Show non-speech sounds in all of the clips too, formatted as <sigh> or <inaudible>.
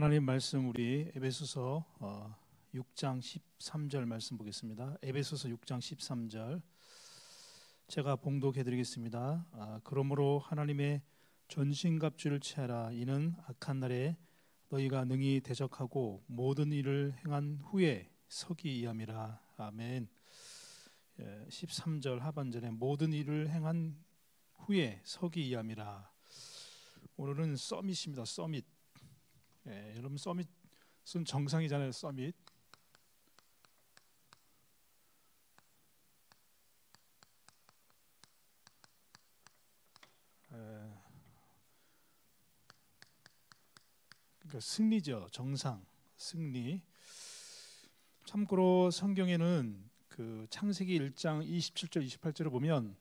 하나님 말씀 우리 에베소서 6장 13절 말씀 보겠습니다. 에베소서 6장 13절 제가 봉독해 드리겠습니다. 아, 그러므로 하나님의 전신갑주를 취하라 이는 악한 날에 너희가 능히 대적하고 모든 일을 행한 후에 서기 이함이라. 아멘. 13절 예, 하반절에 모든 일을 행한 후에 서기 이함이라. 오늘은 서밋입니다. 서밋. 예, 여러분 서밋은 정상이잖아요. 서밋. 예. 그러니까 승리죠. 정상, 승리. 참고로 성경에는 그 창세기 1장 27절 28절을 보면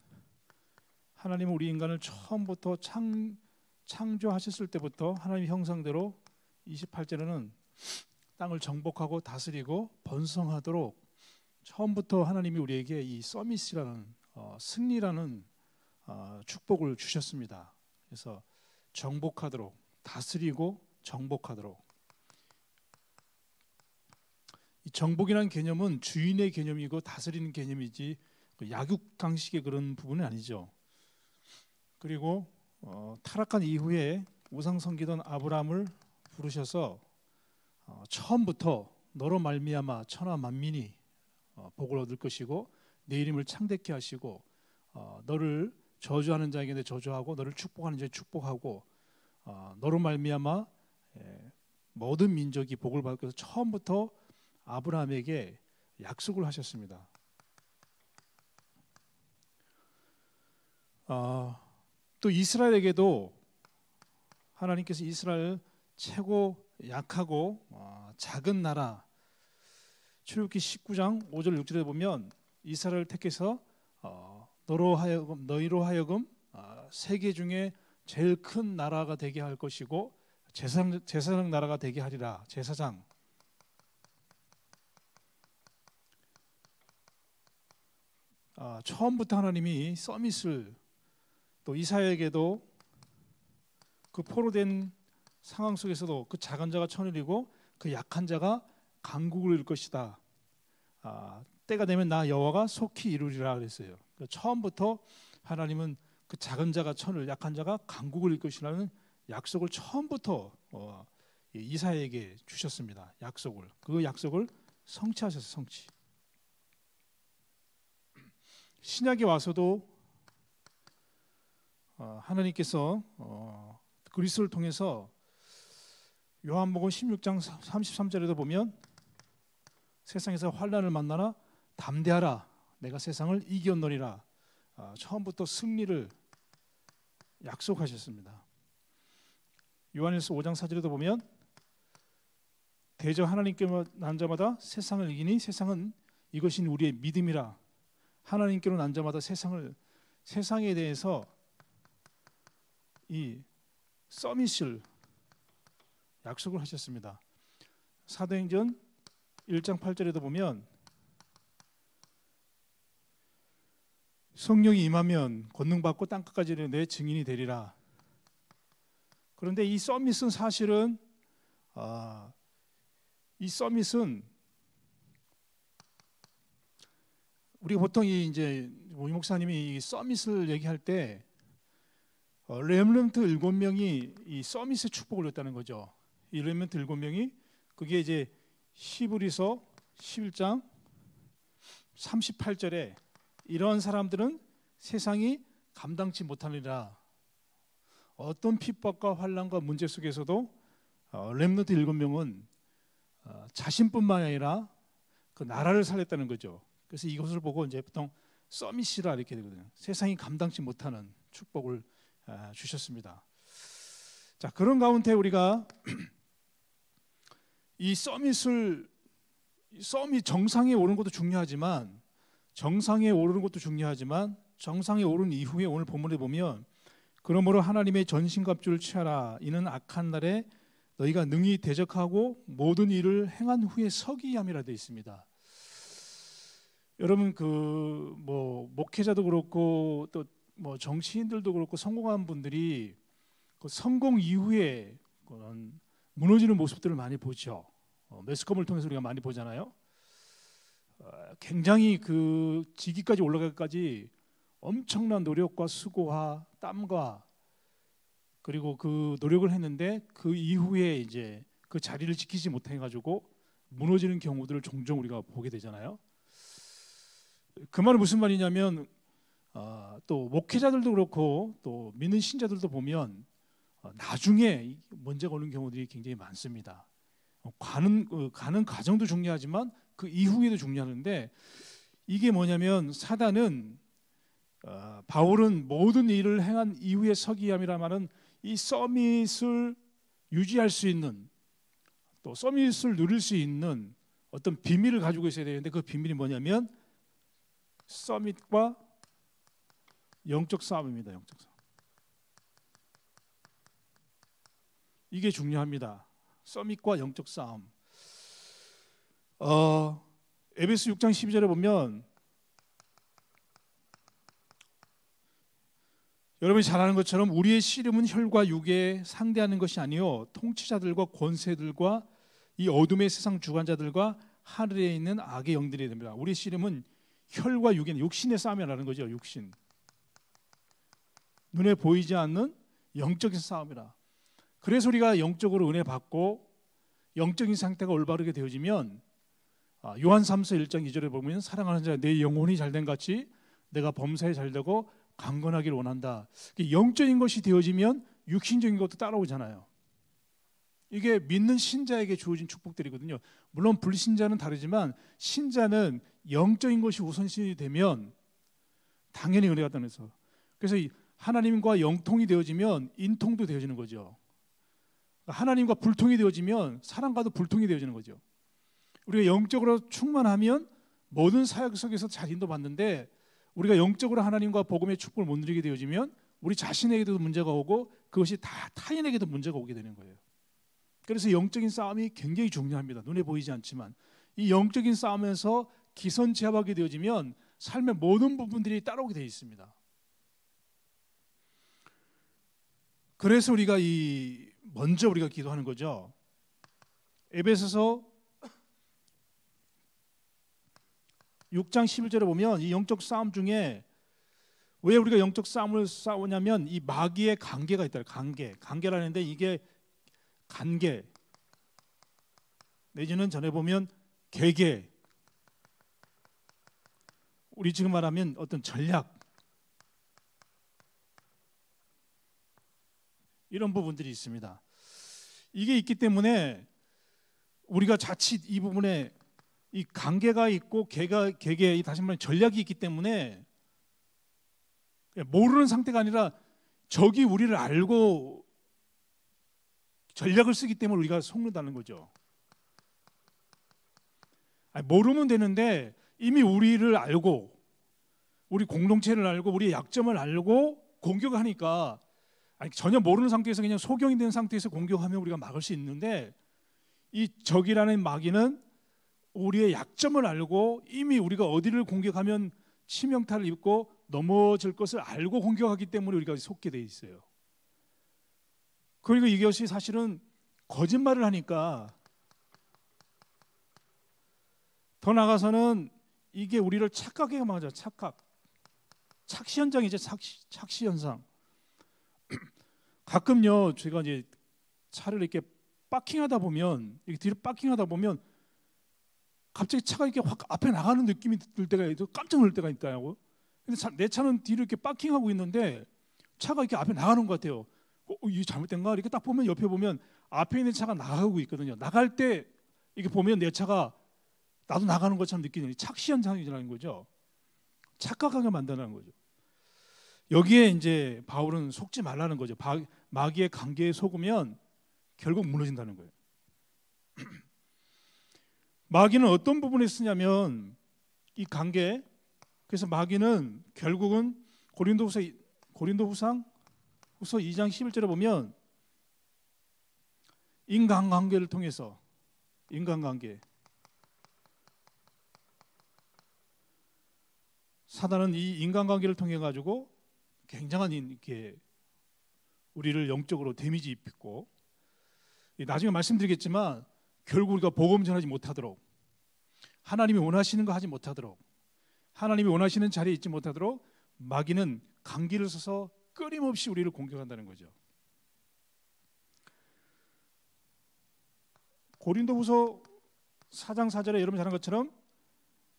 하나님은 우리 인간을 처음부터 창 창조하셨을 때부터 하나님 형상대로 28절에는 땅을 정복하고 다스리고 번성하도록 처음부터 하나님이 우리에게 이 서밋이라는 어, 승리라는 어, 축복을 주셨습니다. 그래서 정복하도록 다스리고 정복하도록 이 정복이라는 개념은 주인의 개념이고 다스리는 개념이지 그 약육강식의 그런 부분은 아니죠. 그리고 어, 타락한 이후에 우상 섬기던 아브라함을 부르셔서 어, 처음부터 너로 말미암아 천하 만민이 어, 복을 얻을 것이고 내 이름을 창대케 하시고 어, 너를 저주하는 자에게 저주하고 너를 축복하는 자에게 축복하고 어, 너로 말미암아 예, 모든 민족이 복을 것을 처음부터 아브라함에게 약속을 하셨습니다. 어, 또 이스라엘에게도 하나님께서 이스라엘 최고 약하고 어, 작은 나라. 출애굽기 19장 5절 6절에 보면 이스라엘을 택해서 어, 너로 하여금 너희로 하여금 어, 세계 중에 제일 큰 나라가 되게 할 것이고 제사장, 제사장 나라가 되게 하리라. 제사장. 아, 처음부터 하나님이 서밋을 또 이사야에게도 그 포로된 상황 속에서도 그 작은 자가 천일이고 그 약한 자가 강국을 이룰 것이다. 아, 때가 되면 나 여호와가 속히 이루리라 그랬어요. 그러니까 처음부터 하나님은 그 작은 자가 천을, 약한 자가 강국을 이룰 것이라는 약속을 처음부터 어, 이사야에게 주셨습니다. 약속을 그 약속을 성취하셨어요. 성취. 신약에 와서도 어, 하나님께서 어, 그리스도를 통해서 요한복음 16장 33절에도 보면 세상에서 환란을 만나나 담대하라 내가 세상을 이겼노리라 어, 처음부터 승리를 약속하셨습니다. 요한일서 5장 4절에도 보면 대저 하나님께 난 자마다 세상을 이기니 세상은 이것이 우리의 믿음이라 하나님께로 난 자마다 세상을 세상에 대해서 이 서밋을 약속을 하셨습니다. 사도행전 1장 8절에도 보면 성령이 임하면 권능 받고 땅 끝까지 내 증인이 되리라. 그런데 이 서밋은 사실은 아, 이 서밋은 우리가 보통 이 이제 이 목사님이 이 서밋을 얘기할 때 어, 렘런트 일곱 명이 이 서밋의 축복을 줬다는 거죠. 이 렘런트 일곱 명이 그게 이제 시브리서 11장 38절에 이런 사람들은 세상이 감당치 못하느라 어떤 핍박과 환란과 문제 속에서도 어, 렘넌트 일곱 명은 어, 자신뿐만 아니라 그 나라를 살렸다는 거죠. 그래서 이것을 보고 이제 보통 서밋이라 이렇게 되거든요. 세상이 감당치 못하는 축복을 아, 주셨습니다. 자 그런 가운데 우리가 <clears throat> 이 서밋을 서밋 정상에 오르는 것도 중요하지만 정상에 오르는 것도 중요하지만 정상에 오른 이후에 오늘 본문에 보면 그러므로 하나님의 전신갑주를 취하라 이는 악한 날에 너희가 능히 대적하고 모든 일을 행한 후에 서기함이라 되어 있습니다. 여러분 그 뭐 목회자도 그렇고 또 뭐 정치인들도 그렇고 성공한 분들이 그 성공 이후에 그런 무너지는 모습들을 많이 보죠. 어, 매스컴을 통해서 우리가 많이 보잖아요. 어, 굉장히 그 지기까지 올라가기까지 엄청난 노력과 수고와 땀과 그리고 그 노력을 했는데 그 이후에 이제 그 자리를 지키지 못해 가지고 무너지는 경우들을 종종 우리가 보게 되잖아요. 그 말은 무슨 말이냐면 어, 또 목회자들도 그렇고 또 믿는 신자들도 보면 어, 나중에 문제가 오는 경우들이 굉장히 많습니다. 어, 가는 어, 가는 과정도 중요하지만 그 이후에도 중요하는데 이게 뭐냐면 사단은 어, 바울은 모든 일을 행한 이후에 서기함이라 말은 이 서밋을 유지할 수 있는 또 서밋을 누릴 수 있는 어떤 비밀을 가지고 있어야 되는데 그 비밀이 뭐냐면 서밋과 영적 싸움입니다. 영적 싸움. 이게 중요합니다. 서밋과 영적 싸움. 어, 에베스 6장 12절에 보면 여러분이 잘 아는 것처럼 우리의 씨름은 혈과 육에 상대하는 것이 아니요 통치자들과 권세들과 이 어둠의 세상 주관자들과 하늘에 있는 악의 영들이 됩니다. 우리의 씨름은 혈과 육의 육신의 싸움이라는 거죠. 육신. 눈에 보이지 않는 영적인 싸움이라. 그래서 우리가 영적으로 은혜 받고 영적인 상태가 올바르게 되어지면 아, 요한 3서 1장 2절에 보면 사랑하는 자 내 영혼이 잘된 같이 내가 범사에 잘되고 강건하기를 원한다. 영적인 것이 되어지면 육신적인 것도 따라오잖아요. 이게 믿는 신자에게 주어진 축복들이거든요. 물론 불신자는 다르지만 신자는 영적인 것이 우선순위 되면 당연히 은혜가 떠나서 그래서 하나님과 영통이 되어지면 인통도 되어지는 거죠. 하나님과 불통이 되어지면 사람과도 불통이 되어지는 거죠. 우리가 영적으로 충만하면 모든 사역 속에서 잘 인도받는데 우리가 영적으로 하나님과 복음의 축복을 못 누리게 되어지면 우리 자신에게도 문제가 오고 그것이 다 타인에게도 문제가 오게 되는 거예요. 그래서 영적인 싸움이 굉장히 중요합니다. 눈에 보이지 않지만 이 영적인 싸움에서 기선제압하게 되어지면 삶의 모든 부분들이 따라오게 되어 있습니다. 그래서 우리가 이 먼저 우리가 기도하는 거죠. 에베소서 6장 11절에 보면 이 영적 싸움 중에 왜 우리가 영적 싸움을 싸우냐면 이 마귀의 관계가 있다. 관계. 관계라는데 이게 관계 내지는 전에 보면 계계 우리 지금 말하면 어떤 전략 이런 부분들이 있습니다. 이게 있기 때문에 우리가 자칫 이 부분에 이 관계가 있고 개가 개개 다시 말해 전략이 있기 때문에 모르는 상태가 아니라 적이 우리를 알고 전략을 쓰기 때문에 우리가 속는다는 거죠. 아니, 모르면 되는데 이미 우리를 알고 우리 공동체를 알고 우리의 약점을 알고 공격하니까 아니, 전혀 모르는 상태에서 그냥 소경이 된 상태에서 공격하면 우리가 막을 수 있는데 이 적이라는 마귀는 우리의 약점을 알고 이미 우리가 어디를 공격하면 치명타를 입고 넘어질 것을 알고 공격하기 때문에 우리가 속게 돼 있어요. 그리고 이것이 사실은 거짓말을 하니까 더 나가서는 이게 우리를 착각하게 만하죠. 착각. 착시 현상이죠. 착시, 착시 현상. 가끔요, 제가 이제 차를 이렇게 파킹하다 보면 이렇게 뒤로 파킹하다 보면 갑자기 차가 이렇게 확 앞에 나가는 느낌이 들 때가 있고 깜짝 놀랄 때가 있다고. 근데 차, 내 차는 뒤로 이렇게 파킹하고 있는데 차가 이렇게 앞에 나가는 것 같아요. 어, 어 이게 잘못된가? 이렇게 딱 보면 옆에 보면 앞에 있는 차가 나가고 있거든요. 나갈 때 이렇게 보면 내 차가 나도 나가는 것처럼 느끼는 착시 현상이라는 거죠. 착각하게 만드는 거죠. 여기에 이제 바울은 속지 말라는 거죠. 마귀의 관계에 속으면 결국 무너진다는 거예요. <clears throat> 마귀는 어떤 부분에 쓰냐면 이 관계 그래서 마귀는 결국은 고린도후서 고린도후상 후서 2장 11절에 보면 인간관계를 통해서 인간관계 사단은 이 인간관계를 통해 가지고 굉장한 이렇게 우리를 영적으로 데미지 입히고 나중에 말씀드리겠지만 결국 우리가 복음 전하지 못하도록 하나님이 원하시는 거 하지 못하도록 하나님이 원하시는 자리에 있지 못하도록 마귀는 강기를 써서 끊임없이 우리를 공격한다는 거죠. 고린도후서 4장 4절에 여러분 잘 아는 것처럼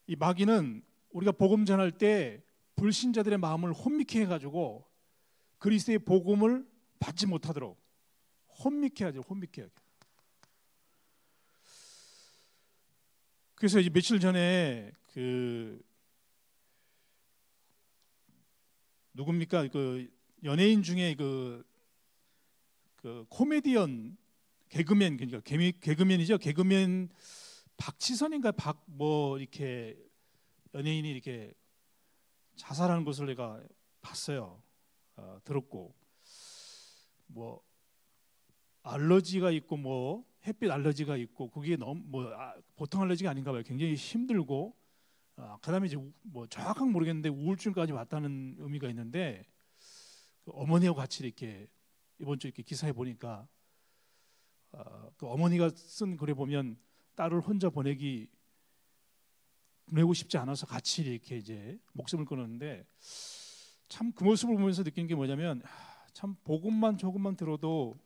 이 마귀는 우리가 복음 전할 때 불신자들의 마음을 혼미케 해가지고 그리스도의 복음을 받지 못하도록 혼미케 하죠. 혼미케 하게. 그래서 이제 며칠 전에 그 누굽니까 그 연예인 중에 그, 그 코미디언 개그맨 그러니까 개미, 개그맨이죠 개그맨 박지선인가 박 뭐 이렇게 연예인이 이렇게 자살하는 것을 내가 봤어요 어, 들었고 뭐 알러지가 있고 뭐 햇빛 알러지가 있고 그게 너무 뭐 아, 보통 알러지가 아닌가 봐요. 굉장히 힘들고 아, 그다음에 이제 뭐 정확하게 모르겠는데 우울증까지 왔다는 의미가 있는데 그 어머니하고 같이 이렇게 이번 주 이렇게 기사에 보니까 어, 그 어머니가 쓴 글에 보면 딸을 혼자 보내기 보내고 싶지 않아서 같이 이렇게 이제 목숨을 끊었는데 참 그 모습을 보면서 느낀 게 뭐냐면 참 복음만 조금만 들어도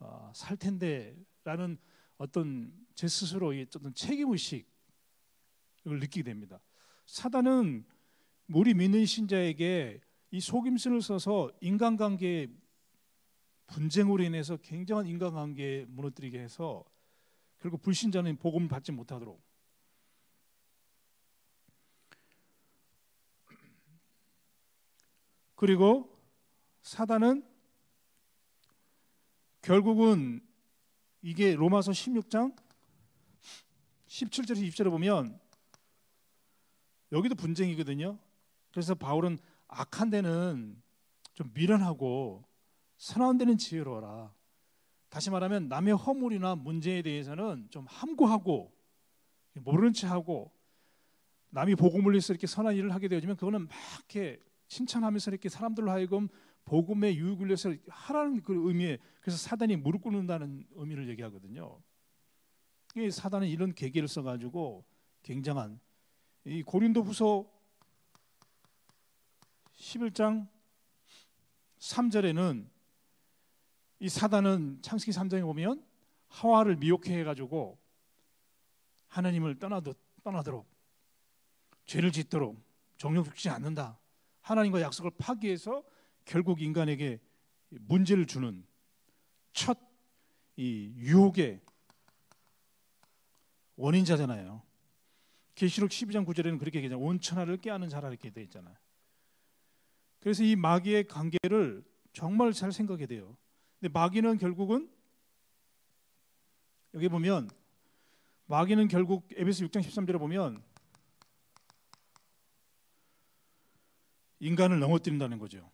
어, 살 텐데라는 어떤 제 스스로의 어떤 책임 의식을 느끼게 됩니다. 사단은 우리 믿는 신자에게 이 속임수를 써서 인간관계 분쟁으로 인해서 굉장한 인간관계 무너뜨리게 해서 결국 불신자는 복음을 받지 못하도록 그리고 사단은 결국은 이게 로마서 16장 17절에서 20절에 보면 여기도 분쟁이거든요. 그래서 바울은 악한 데는 좀 미련하고 선한 데는 지혜로워라. 다시 말하면 남의 허물이나 문제에 대해서는 좀 함구하고 모르는 체하고 남이 복음을 위해서 이렇게 선한 일을 하게 되어지면 그거는 막 이렇게 칭찬하면서 이렇게 사람들로 하여금 복음의 유익을 위해서 하라는 그 의미에 그래서 사단이 무릎 꿇는다는 의미를 얘기하거든요. 이 사단은 이런 계기를 써가지고 굉장한 이 고린도후서 11장 3절에는 이 사단은 창세기 3장에 보면 하와를 미혹해 가지고 하나님을 떠나도 떠나도록 죄를 짓도록 정령 죽지 않는다. 하나님과 약속을 파기해서 결국 인간에게 문제를 주는 첫 이 유혹의 원인자잖아요. 계시록 12장 9절에는 그렇게 얘기하잖아요. 온 천하를 깨하는 자라 이렇게 되어 있잖아요. 그래서 이 마귀의 관계를 정말 잘 생각해야 돼요. 근데 마귀는 결국은 여기 보면 마귀는 결국 에베소 6장 13절에 보면 인간을 넘어뜨린다는 거죠.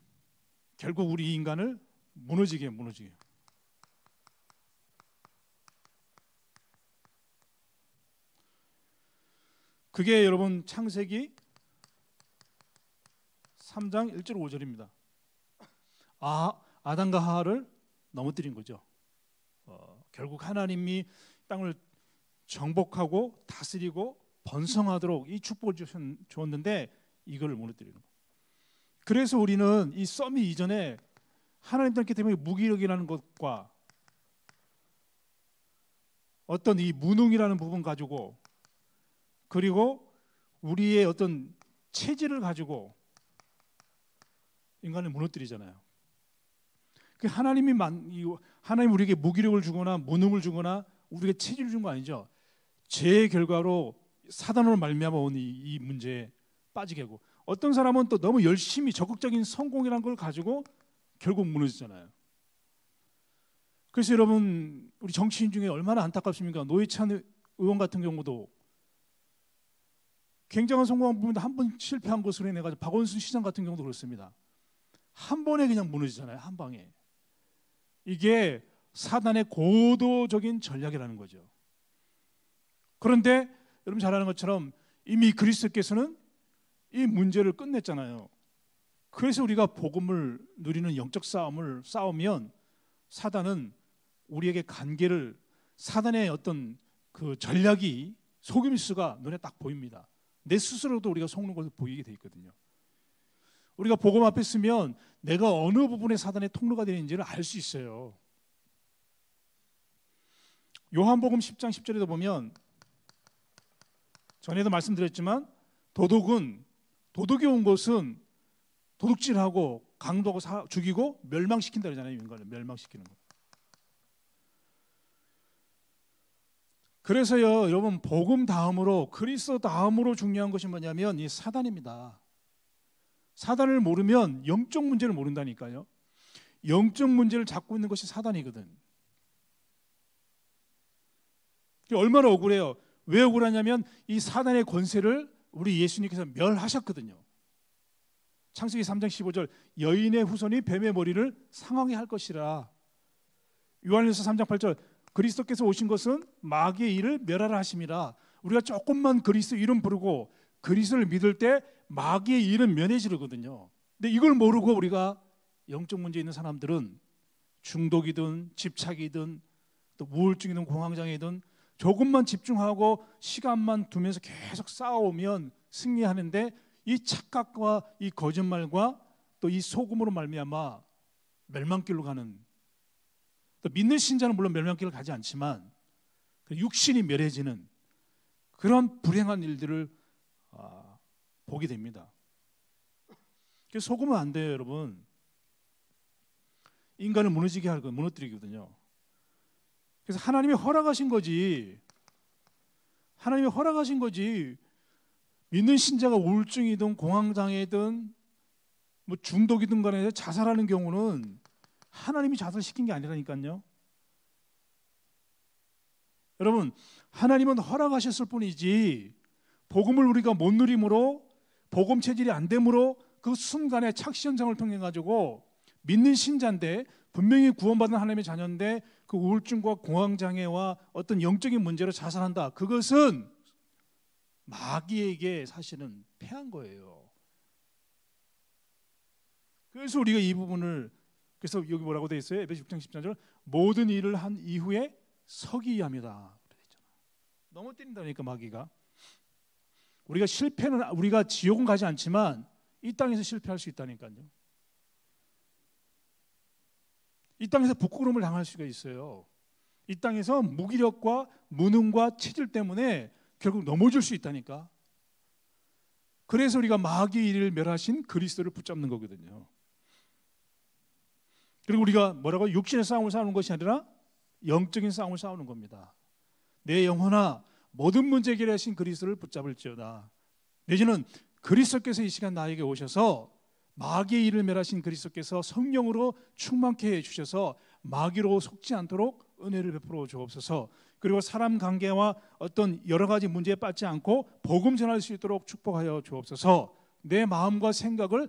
결국 우리 인간을 무너지게 무너지게. 그게 여러분 창세기 3장 1절 5절입니다. 아 아담과 하와를 넘어뜨린 거죠. 어, 결국 하나님이 땅을 정복하고 다스리고 번성하도록 이 축복을 주셨는데 이걸 무너뜨리는 거. 그래서 우리는 이 썸이 이전에 하나님 닮기 때문에 무기력이라는 것과 어떤 이 무능이라는 부분 가지고 그리고 우리의 어떤 체질을 가지고 인간을 무너뜨리잖아요. 그 하나님이 만, 하나님 우리에게 무기력을 주거나 무능을 주거나 우리에게 체질을 준 거 아니죠. 죄의 결과로 사단으로 말미암아 온이 문제에 빠지게 하고 어떤 사람은 또 너무 열심히 적극적인 성공이라는 걸 가지고 결국 무너지잖아요. 그래서 여러분 우리 정치인 중에 얼마나 안타깝습니까? 노회찬 의원 같은 경우도 굉장한 성공한 부분도 한 번 실패한 것으로 인해 가지고 박원순 시장 같은 경우도 그렇습니다. 한 번에 그냥 무너지잖아요. 한 방에. 이게 사단의 고도적인 전략이라는 거죠. 그런데 여러분 잘 아는 것처럼 이미 그리스도께서는 이 문제를 끝냈잖아요. 그래서 우리가 복음을 누리는 영적 싸움을 싸우면 사단은 우리에게 관계를 사단의 어떤 그 전략이 속임수가 눈에 딱 보입니다. 내 스스로도 우리가 속는 것을 보이게 돼 있거든요. 우리가 복음 앞에 쓰면 내가 어느 부분에 사단의 통로가 되는지를 알 수 있어요. 요한복음 10장 10절에도 보면 전에도 말씀드렸지만 도둑은 도둑이 온 것은 도둑질하고 강도하고 죽이고 멸망시킨다 그러잖아요. 인간을 멸망시키는 거. 그래서요, 여러분 복음 다음으로 그리스도 다음으로 중요한 것이 뭐냐면 이 사단입니다. 사단을 모르면 영적 문제를 모른다니까요. 영적 문제를 잡고 있는 것이 사단이거든. 얼마나 억울해요. 왜 억울하냐면 이 사단의 권세를 우리 예수님께서 멸하셨거든요. 창세기 3장 15절 여인의 후손이 뱀의 머리를 상하게 할 것이라. 요한일서 3장 8절 그리스도께서 오신 것은 마귀의 일을 멸하라 하심이라. 우리가 조금만 그리스도 이름 부르고 그리스도를 믿을 때 마귀의 일은 면해지거든요. 근데 이걸 모르고 우리가 영적 문제 있는 사람들은 중독이든 집착이든 또 우울증이든 공황장애든 조금만 집중하고 시간만 두면서 계속 싸우면 승리하는데 이 착각과 이 거짓말과 또 이 소금으로 말미암아 멸망길로 가는 또 믿는 신자는 물론 멸망길을 가지 않지만 그 육신이 멸해지는 그런 불행한 일들을 아, 보게 됩니다. 속으면 안 돼요, 여러분. 인간을 무너지게 할 거, 무너뜨리거든요. 그래서 하나님이 허락하신 거지. 하나님이 허락하신 거지. 믿는 신자가 우울증이든 공황장애든 뭐 중독이든 간에 자살하는 경우는 하나님이 자살시킨 게 아니라니까요. 여러분, 하나님은 허락하셨을 뿐이지 복음을 우리가 못 누림으로 복음 체질이 안 되므로 그 순간에 착시 현상을 통해 가지고 믿는 신자인데 분명히 구원받은 하나님의 자녀인데 그 우울증과 공황 장애와 어떤 영적인 문제로 자살한다. 그것은 마귀에게 사실은 패한 거예요. 그래서 우리가 이 부분을 그래서 여기 뭐라고 돼 있어요? 에베소 6장 14절 모든 일을 한 이후에 서기합니다. 너무 때린다니까 마귀가. 우리가 실패는 우리가 지옥은 가지 않지만 이 땅에서 실패할 수 있다니까요. 이 땅에서 부끄러움을 당할 수가 있어요. 이 땅에서 무기력과 무능과 체질 때문에 결국 넘어질 수 있다니까. 그래서 우리가 마귀의 일을 멸하신 그리스도를 붙잡는 거거든요. 그리고 우리가 뭐라고 육신의 싸움을 싸우는 것이 아니라 영적인 싸움을 싸우는 겁니다. 내 영혼아 모든 문제 해결하신 그리스도를 붙잡을지어다. 내지는 그리스도께서 이 시간 나에게 오셔서 마귀의 일을 멸하신 그리스도께서 성령으로 충만케 해 주셔서 마귀로 속지 않도록 은혜를 베풀어 주옵소서. 그리고 사람 관계와 어떤 여러 가지 문제에 빠지지 않고 복음 전할 수 있도록 축복하여 주옵소서. 내 마음과 생각을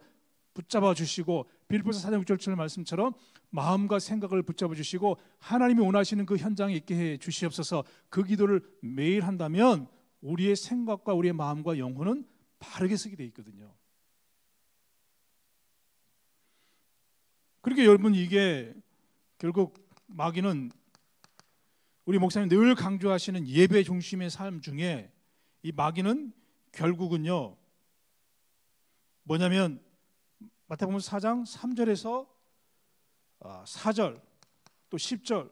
붙잡아 주시고 빌보서 4장 6절 말씀처럼 마음과 생각을 붙잡아 주시고 하나님이 원하시는 그 현장에 있게 해 주시옵소서. 그 기도를 매일 한다면 우리의 생각과 우리의 마음과 영혼은 바르게 쓰게 돼 있거든요. 그렇게 여러분 이게 결국 마귀는 우리 목사님 늘 강조하시는 예배 중심의 삶 중에 이 마귀는 결국은요 뭐냐면 마태복음 4장 3절에서 4절 아, 또 10절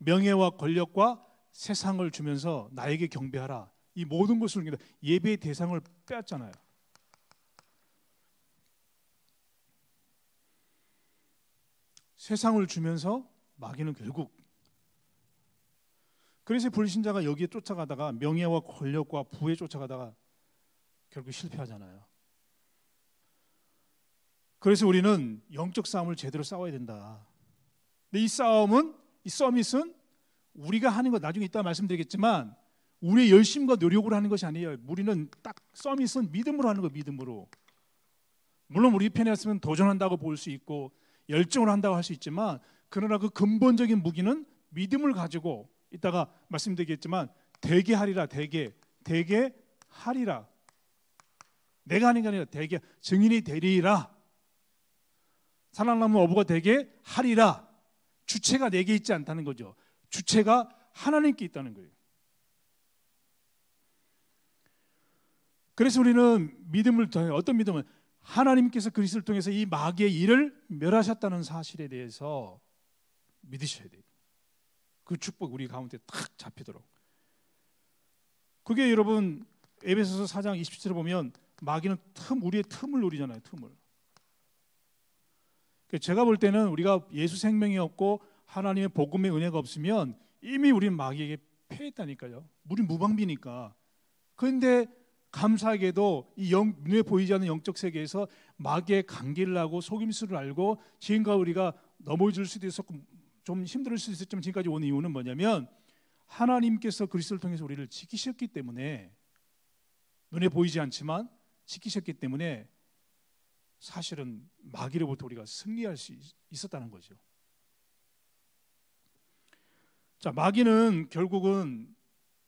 명예와 권력과 세상을 주면서 나에게 경배하라. 이 모든 것을 예배의 대상을 빼앗잖아요. 세상을 주면서 마귀는 결국 그래서 불신자가 여기에 쫓아가다가 명예와 권력과 부에 쫓아가다가 결국 실패하잖아요. 그래서 우리는 영적 싸움을 제대로 싸워야 된다. 근데 이 싸움은 이 서밋은 우리가 하는 것 나중에 이따 말씀드리겠지만 우리의 열심과 노력으로 하는 것이 아니에요. 우리는 딱 서밋은 믿음으로 하는 거 믿음으로. 물론 우리 편이었으면 도전한다고 볼 수 있고 열정을 한다고 할 수 있지만 그러나 그 근본적인 무기는 믿음을 가지고 이따가 말씀드리겠지만 대개 하리라 대개 대개 하리라 내가 하는 게 아니라 대개 증인이 되리라 살아남은 어부가 되게 하리라. 주체가 내게 있지 않다는 거죠. 주체가 하나님께 있다는 거예요. 그래서 우리는 믿음을 통해 어떤 믿음은 하나님께서 그리스도를 통해서 이 마귀의 일을 멸하셨다는 사실에 대해서 믿으셔야 돼요. 그 축복 우리 가운데 탁 잡히도록. 그게 여러분 에베소서 4장 27절에 보면 마귀는 틈 우리의 틈을 노리잖아요. 틈을. 그 제가 볼 때는 우리가 예수 생명이 없고 하나님의 복음의 은혜가 없으면 이미 우리는 마귀에게 패했다니까요. 우리 무방비니까. 그런데 감사하게도 이 영, 눈에 보이지 않는 영적 세계에서 마귀의 관계를 하고 속임수를 알고 지금과 우리가 넘어질 수도 있었고 좀 힘들 수도 있었지만 지금까지 온 이유는 뭐냐면 하나님께서 그리스도를 통해서 우리를 지키셨기 때문에 눈에 보이지 않지만 지키셨기 때문에 사실은 마귀로부터 우리가 승리할 수 있었다는 거죠. 자, 마귀는 결국은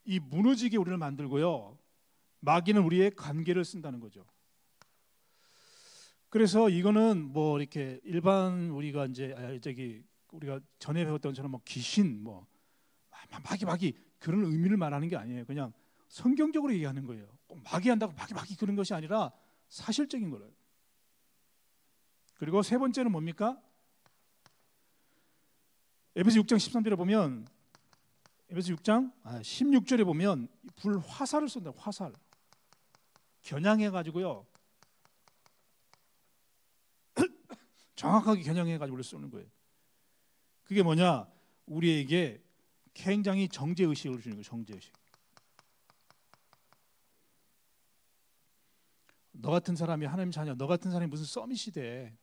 이 무너지게 우리를 만들고요. 마귀는 우리의 관계를 쓴다는 거죠. 그래서 이거는 뭐 이렇게 일반 우리가 이제 아, 저기 우리가 전에 배웠던 처럼 뭐 귀신 뭐 마귀 마귀 그런 의미를 말하는 게 아니에요. 그냥 성경적으로 얘기하는 거예요. 꼭 마귀 한다고 마귀 마귀 그런 것이 아니라 사실적인 거예요. 그리고 세 번째는 뭡니까? 에베소 6장 13절에 보면 에베소 6장 16절에 아, 보면 불 화살을 쏜다. 화살. 겨냥해 가지고요. <clears throat> 정확하게 겨냥해 가지고 쏘는 거예요. 그게 뭐냐? 우리에게 굉장히 정죄 의식을 주는 거예요. 정죄 의식. 너 같은 사람이 하나님 자녀, 너 같은 사람이 무슨 서밋이 돼?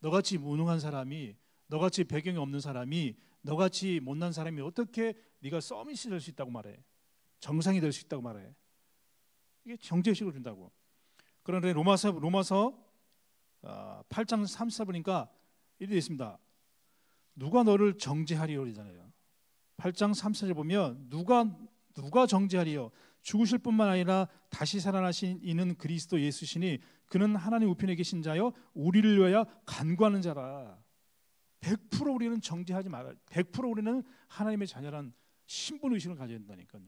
너같이 무능한 사람이, 너같이 배경이 없는 사람이, 너같이 못난 사람이 어떻게 네가 서밋이 될 수 있다고 말해? 정상이 될 수 있다고 말해? 이게 정죄식을 준다고. 그런데 로마서 로마서 8장 34보니까 이렇게 있습니다. 누가 너를 정죄하리요 그러잖아요. 8장 34절 보면 누가 누가 정죄하리요? 죽으실 뿐만 아니라 다시 살아나신 이는 그리스도 예수시니 그는 하나님 우편에 계신 자요 우리를 위하여 간구하는 자라. 100% 우리는 정죄하지 말아. 100% 우리는 하나님의 자녀란 신분 의식을 가져야 된다니까요.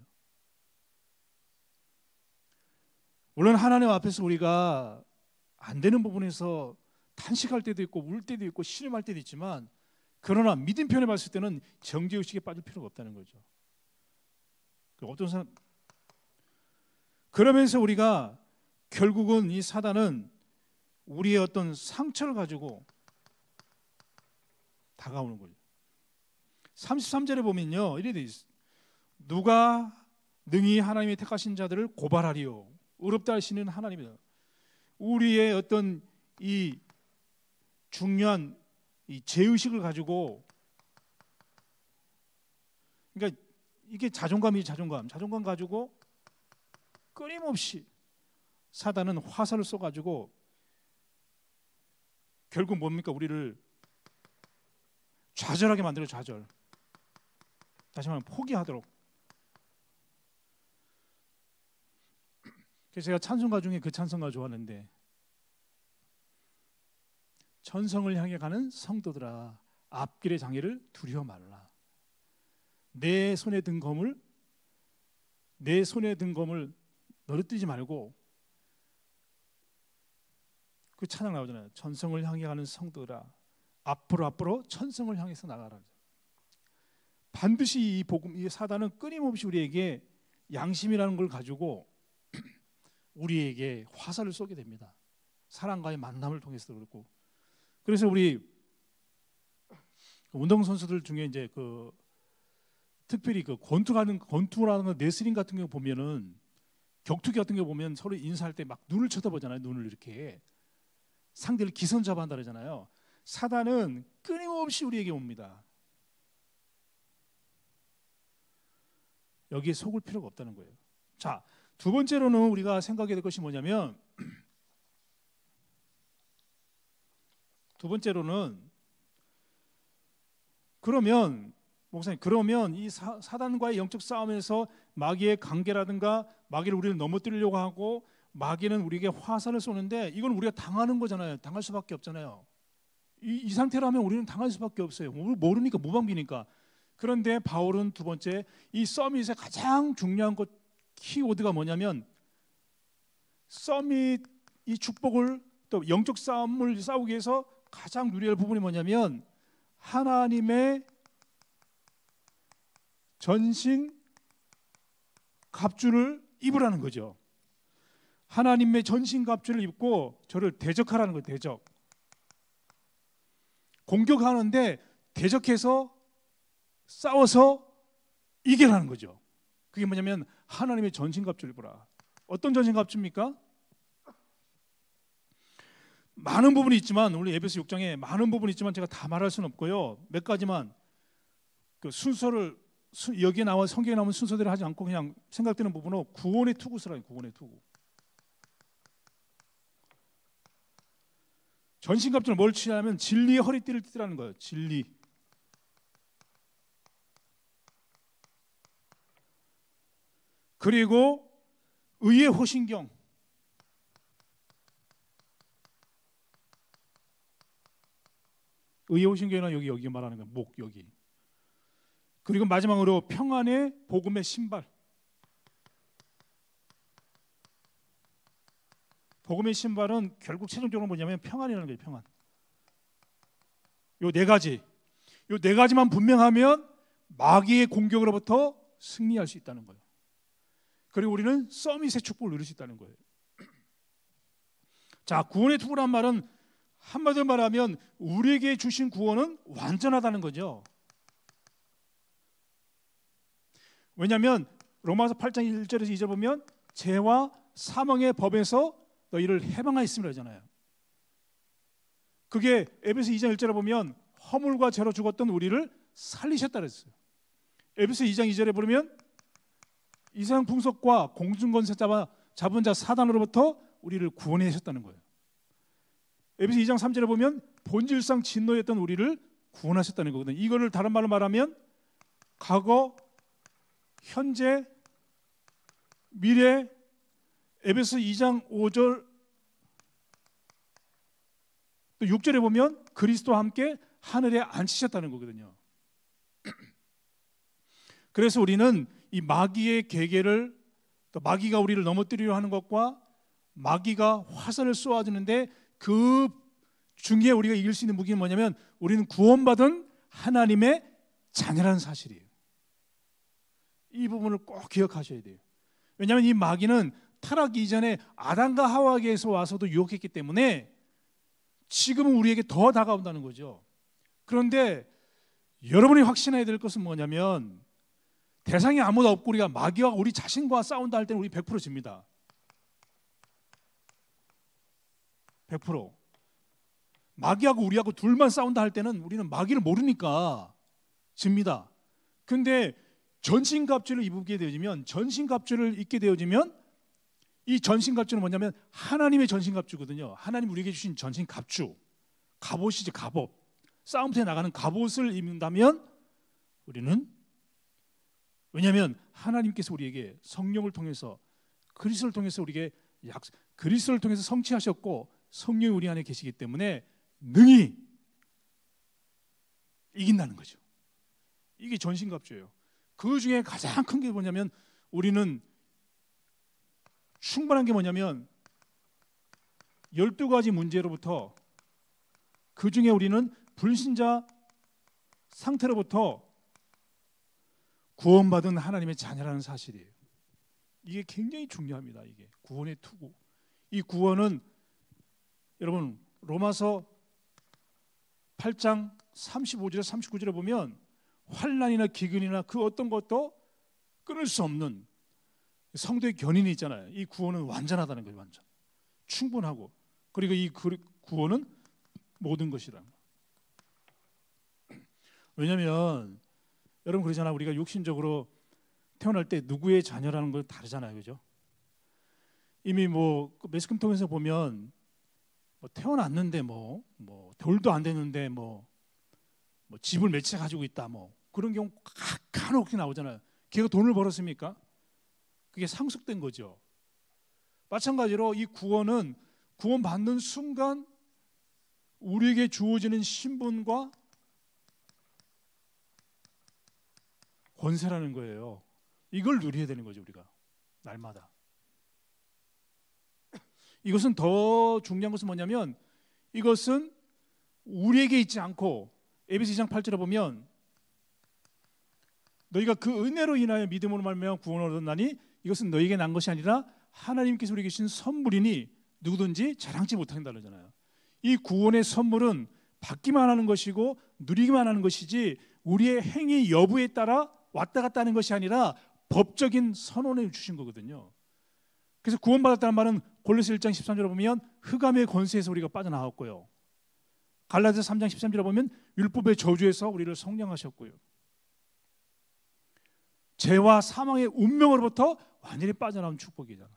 물론 하나님 앞에서 우리가 안 되는 부분에서 탄식할 때도 있고 울 때도 있고 신음할 때도 있지만 그러나 믿음 편에 봤을 때는 정죄 의식에 빠질 필요가 없다는 거죠. 그 어떤 사람 그러면서 우리가 결국은 이 사단은 우리의 어떤 상처를 가지고 다가오는 거죠. 33절에 보면요. 이래 돼 있어. 누가 능히 하나님의 택하신 자들을 고발하리요. 어렵다 하시는 하나님이다. 우리의 어떤 이 중요한 이 죄의식을 가지고 그러니까 이게 자존감이 자존감, 자존감 가지고 끊임없이 사단은 화살을 쏘 가지고 결국 뭡니까 우리를 좌절하게 만들어 좌절. 다시 말하면 포기하도록 그래서 제가 찬송가 중에 그 찬송가 좋아하는데 천성을 향해 가는 성도들아 앞길의 장애를 두려워 말라. 내 손에 든 검을 내 손에 든 검을 너르뜨지 말고 그 찬양 나오잖아요. 천성을 향해 가는 성도들아 앞으로 앞으로 천성을 향해서 나가라. 반드시 이 복음 이 사단은 끊임없이 우리에게 양심이라는 걸 가지고 우리에게 화살을 쏘게 됩니다. 사랑과의 만남을 통해서도 그렇고. 그래서 우리 운동 선수들 중에 이제 그 특별히 그 권투하는 권투라는 거 레슬링 같은 경우 보면은 격투기 같은 경우 보면 서로 인사할 때 막 눈을 쳐다보잖아요. 눈을 이렇게 상대를 기선잡아한다 그러잖아요. 사단은 끊임없이 우리에게 옵니다. 여기에 속을 필요가 없다는 거예요. 자, 두 번째로는 우리가 생각해야 될 것이 뭐냐면 <clears throat> 두 번째로는 그러면 목사님 그러면 이 사, 단과의 영적 싸움에서 마귀의 관계라든가 마귀를 우리를 넘어뜨리려고 하고 마귀는 우리에게 화살을 쏘는데 이건 우리가 당하는 거잖아요. 당할 수밖에 없잖아요. 이, 이 상태라면 우리는 당할 수밖에 없어요. 모르니까 무방비니까. 그런데 바울은 두 번째 이 서밋의 가장 중요한 것 키워드가 뭐냐면 서밋 이 축복을 또 영적 싸움을 싸우기 위해서 가장 유리할 부분이 뭐냐면 하나님의 전신 갑주를 입으라는 거죠. 하나님의 전신 갑주를 입고 저를 대적하라는 거예요. 대적. 공격하는데 대적해서 싸워서 이겨라는 거죠. 그게 뭐냐면 하나님의 전신 갑주를 입으라. 어떤 전신 갑주입니까? 많은 부분이 있지만 우리 에베소 6장에 많은 부분이 있지만 제가 다 말할 수는 없고요. 몇 가지만 그 순서를 여기에 나와 성경에 나오는 순서대로 하지 않고 그냥 생각되는 부분으로 구원의 투구스라는 구원의 투구. 전신갑주를 뭘 취하면 진리의 허리띠를 띠라는 거예요. 진리. 그리고 의의 호신경. 의의 호신경은 여기 여기 말하는 거예요. 목 여기. 그리고 마지막으로 평안의 복음의 신발. 복음의 신발은 결국 최종적으로 뭐냐면 평안이라는 거예요. 평안. 요 네 가지. 요 네 가지만 분명하면 마귀의 공격으로부터 승리할 수 있다는 거예요. 그리고 우리는 서밋의 축복을 누릴 수 있다는 거예요. 자, 구원의 투구란 말은 한마디로 말하면 우리에게 주신 구원은 완전하다는 거죠. 왜냐하면 로마서 8장 1절에서 2절 보면 죄와 사망의 법에서 너희를 해방하였음이라 하잖아요. 그게 에베소 2장 1절에 보면 허물과 죄로 죽었던 우리를 살리셨다 그랬어요. 에베소 2장 2절에 보면 이상 풍속과 공중권세 잡은 자 사단으로부터 우리를 구원하셨다는 거예요. 에베소 2장 3절에 보면 본질상 진노였던 우리를 구원하셨다는 거거든요. 이거를 다른 말로 말하면 과거 현재, 미래, 에베소 2장 5절 또 6절에 보면 그리스도와 함께 하늘에 앉히셨다는 거거든요. <clears throat> 그래서 우리는 이 마귀의 계계를 또 마귀가 우리를 넘어뜨리려 하는 것과 마귀가 화살을 쏘아주는데 그 중에 우리가 이길 수 있는 무기는 뭐냐면 우리는 구원받은 하나님의 자녀라는 사실이에요. 이 부분을 꼭 기억하셔야 돼요. 왜냐하면 이 마귀는 타락 이전에 아담과 하와에게서 와서도 유혹했기 때문에 지금은 우리에게 더 다가온다는 거죠. 그런데 여러분이 확신해야 될 것은 뭐냐면 대상이 아무도 없고 우리가 마귀와 우리 자신과 싸운다 할 때는 우리 100% 집니다. 100% 마귀하고 우리하고 둘만 싸운다 할 때는 우리는 마귀를 모르니까 집니다. 근데 전신갑주를 입게 되어지면 전신갑주를 입게 되어지면 이 전신갑주는 뭐냐면 하나님의 전신갑주거든요. 하나님 우리에게 주신 전신갑주, 갑옷이지 갑옷. 싸움터에 나가는 갑옷을 입는다면 우리는 왜냐하면 하나님께서 우리에게 성령을 통해서 그리스도를 통해서 우리에게 약 그리스도를 통해서 성취하셨고 성령이 우리 안에 계시기 때문에 능히 이긴다는 거죠. 이게 전신갑주예요. 그 중에 가장 큰 게 뭐냐면 우리는 충분한 게 뭐냐면 12가지 문제로부터 그 중에 우리는 불신자 상태로부터 구원받은 하나님의 자녀라는 사실이에요. 이게 굉장히 중요합니다. 이게 구원의 투구. 이 구원은 여러분 로마서 8장 35절에 39절에 보면 환란이나 기근이나 그 어떤 것도 끊을 수 없는 성도의 견인이 있잖아요. 이 구원은 완전하다는 거예요, 완전. 충분하고 그리고 이 구원은 모든 것이라. 왜냐하면 여러분 그러잖아 우리가 육신적으로 태어날 때 누구의 자녀라는 걸 다르잖아요, 그죠? 이미 뭐그 매스컴 통해서 보면 뭐 태어났는데 뭐, 뭐 돌도 안 되는데 뭐, 뭐 집을 몇 채 가지고 있다 뭐 그런 경우 간혹 나오잖아요. 걔가 돈을 벌었습니까? 그게 상속된 거죠. 마찬가지로 이 구원은 구원 받는 순간 우리에게 주어지는 신분과 권세라는 거예요. 이걸 누려야 되는 거죠, 우리가. 날마다. 이것은 더 중요한 것은 뭐냐면 이것은 우리에게 있지 않고 에베소 2장 8절에 보면 너희가 그 은혜로 인하여 믿음으로 말미암아 구원을 얻었나니 이것은 너희에게 난 것이 아니라 하나님께서 우리에게 주신 선물이니 누구든지 자랑치 못한다 그러잖아요. 이 구원의 선물은 받기만 하는 것이고 누리기만 하는 것이지 우리의 행위 여부에 따라 왔다 갔다 하는 것이 아니라 법적인 선언을 주신 거거든요. 그래서 구원받았다는 말은 골로새 1장 13절에 보면 흑암의 권세에서 우리가 빠져나왔고요. 갈라디아 3장 13절에 보면 율법의 저주에서 우리를 성령하셨고요. 죄와 사망의 운명으로부터 완전히 빠져나온 축복이잖아.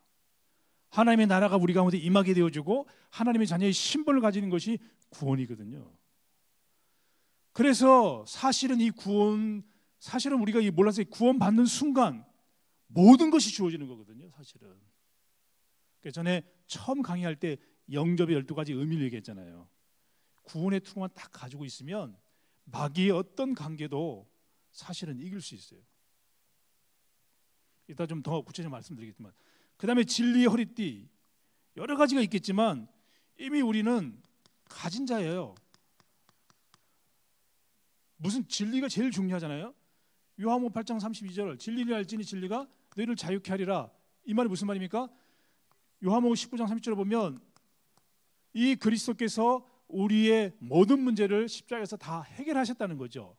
하나님의 나라가 우리 가운데 임하게 되어주고 하나님의 자녀의 신분을 가지는 것이 구원이거든요. 그래서 사실은 이 구원 사실은 우리가 이 몰라서 구원 받는 순간 모든 것이 주어지는 거거든요. 사실은. 그 전에 처음 강의할 때 영접의 열두 가지 의미를 얘기했잖아요. 구원의 투구만 딱 가지고 있으면 마귀의 어떤 관계도 사실은 이길 수 있어요. 이따 좀 더 구체적으로 말씀드리겠지만 그 다음에 진리의 허리띠 여러 가지가 있겠지만 이미 우리는 가진 자예요. 무슨 진리가 제일 중요하잖아요. 요한복음 8장 32절 진리를 알지니 진리가 너희를 자유케 하리라. 이 말이 무슨 말입니까? 요한복음 19장 30절에 보면 이 그리스도께서 우리의 모든 문제를 십자가에서 다 해결하셨다는 거죠.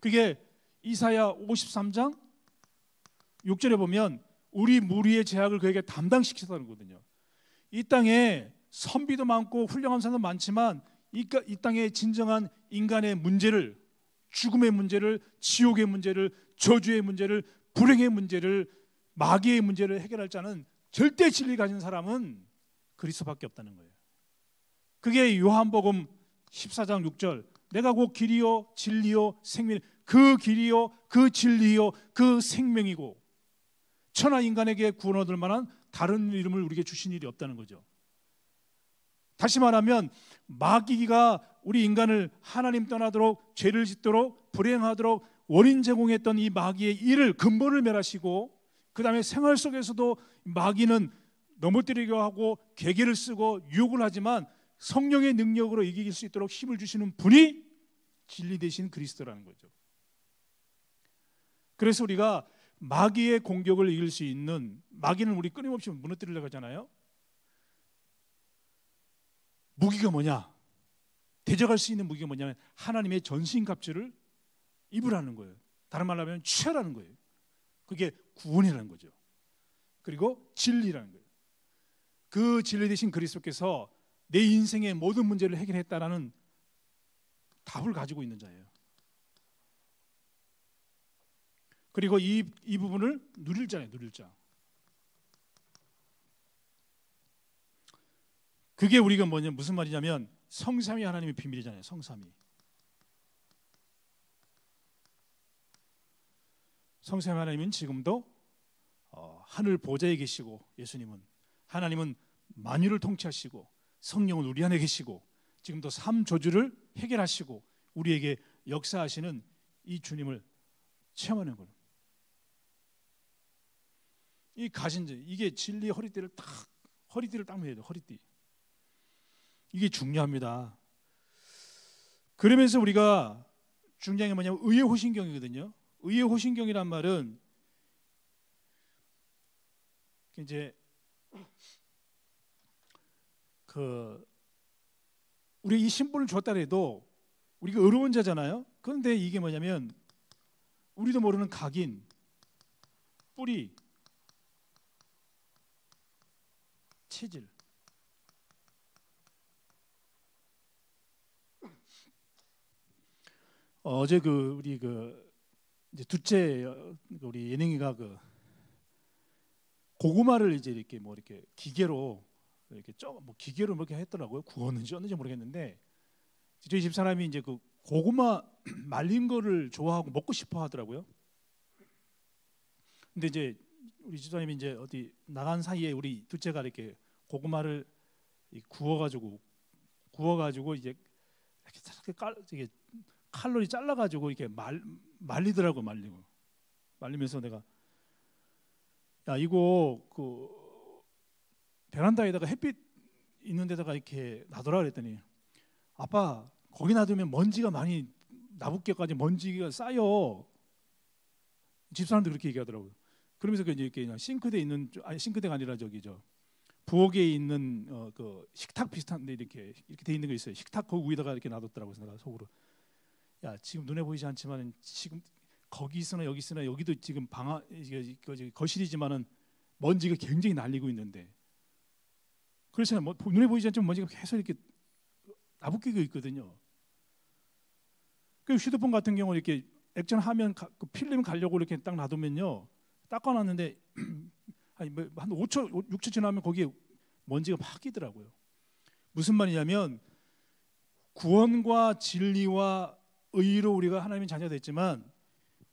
그게 이사야 53장 6절에 보면 우리 무리의 제약을 그에게 담당시켰다는 거거든요. 이 땅에 선비도 많고 훌륭한 사람도 많지만 이, 이 땅에 진정한 인간의 문제를 죽음의 문제를 지옥의 문제를 저주의 문제를 불행의 문제를 마귀의 문제를 해결할 자는 절대 진리 가진 사람은 그리스도밖에 없다는 거예요. 그게 요한복음 14장 6절 내가 곧 길이요 진리요 생명 그 길이요 그 진리요 그 생명이고 천하 인간에게 구원 얻을 만한 다른 이름을 우리에게 주신 일이 없다는 거죠. 다시 말하면 마귀가 우리 인간을 하나님 떠나도록 죄를 짓도록 불행하도록 원인 제공했던 이 마귀의 일을 근본을 멸하시고 그 다음에 생활 속에서도 마귀는 넘어뜨리려 하고 계계를 쓰고 유혹을 하지만 성령의 능력으로 이길 수 있도록 힘을 주시는 분이 진리 대신 그리스도라는 거죠. 그래서 우리가 마귀의 공격을 이길 수 있는 마귀는 우리 끊임없이 무너뜨리려고 하잖아요. 무기가 뭐냐? 대적할 수 있는 무기가 뭐냐면 하나님의 전신 갑주를 입으라는 거예요. 다른 말로 하면 취하라는 거예요. 그게 구원이라는 거죠. 그리고 진리라는 거예요. 그 진리 대신 그리스도께서 내 인생의 모든 문제를 해결했다라는 답을 가지고 있는 자예요. 그리고 이, 이 부분을 누릴 자예요, 누릴 자. 그게 우리가 뭐냐 무슨 말이냐면 성삼위 하나님의 비밀이잖아요. 성삼위. 성삼위 하나님은 지금도 어, 하늘 보좌에 계시고 예수님은 하나님은 만유를 통치하시고 성령은 우리 안에 계시고 지금도 삶 조주를 해결하시고 우리에게 역사하시는 이 주님을 체험하는 거예요. 이 가진 자 이게 진리 허리띠를 딱 허리띠를 딱 매야 돼 허리띠 이게 중요합니다. 그러면서 우리가 중요한 게 뭐냐면 의의 호신경이거든요. 의의 호신경이란 말은 이제 그 우리 이 신분을 줬다 해도 우리가 의로운 자잖아요. 그런데 이게 뭐냐면 우리도 모르는 각인, 뿌리, 체질. 어제 그 우리 그 이제 둘째 우리 예능이가 그 고구마를 이제 이렇게 뭐 이렇게 기계로 이렇게 쪄뭐 기계로 뭐 이렇게 했더라고요. 구웠는지 어는지 모르겠는데 저희 집 사람이 이제 그 고구마 <clears throat> 말린 거를 좋아하고 먹고 싶어 하더라고요. 근데 이제 우리 집사님이 이제 어디 나간 사이에 우리 둘째가 이렇게 고구마를 구워가지고 구워가지고 이제 이렇게 깔 이게 칼로리 잘라가지고 이렇게 말 말리더라고 말리고 말리면서 내가 야 이거 그 베란다에다가 햇빛 있는 데다가 이렇게 놔둬라 그랬더니 아빠 거기 놔두면 먼지가 많이 나붓게까지 먼지가 쌓여 집사람도 그렇게 얘기하더라고요. 그러면서 그 이렇게 그냥 싱크대 있는 아니 싱크대가 아니라 저기 저 부엌에 있는 어, 그 식탁 비슷한데 이렇게 이렇게 돼 있는 거 있어요. 식탁 그 위에다가 이렇게 놔뒀더라고요. 내가 속으로 야 지금 눈에 보이지 않지만 지금 거기 있으나 여기 있으나 여기도 지금 방아 이게 거실이지만은 먼지가 굉장히 날리고 있는데 그렇잖아요. 뭐 눈에 보이지 않지만 먼지가 계속 이렇게 나부끼고 있거든요. 그 휴대폰 같은 경우 이렇게 액션 화면 그 필름 가려고 이렇게 딱 놔두면요. 닦아놨는데 <clears throat> 한 5초, 뭐 6초 지나면 거기에 먼지가 팍 끼더라고요. 무슨 말이냐면 구원과 진리와 의로 우리가 하나님의 자녀가 됐지만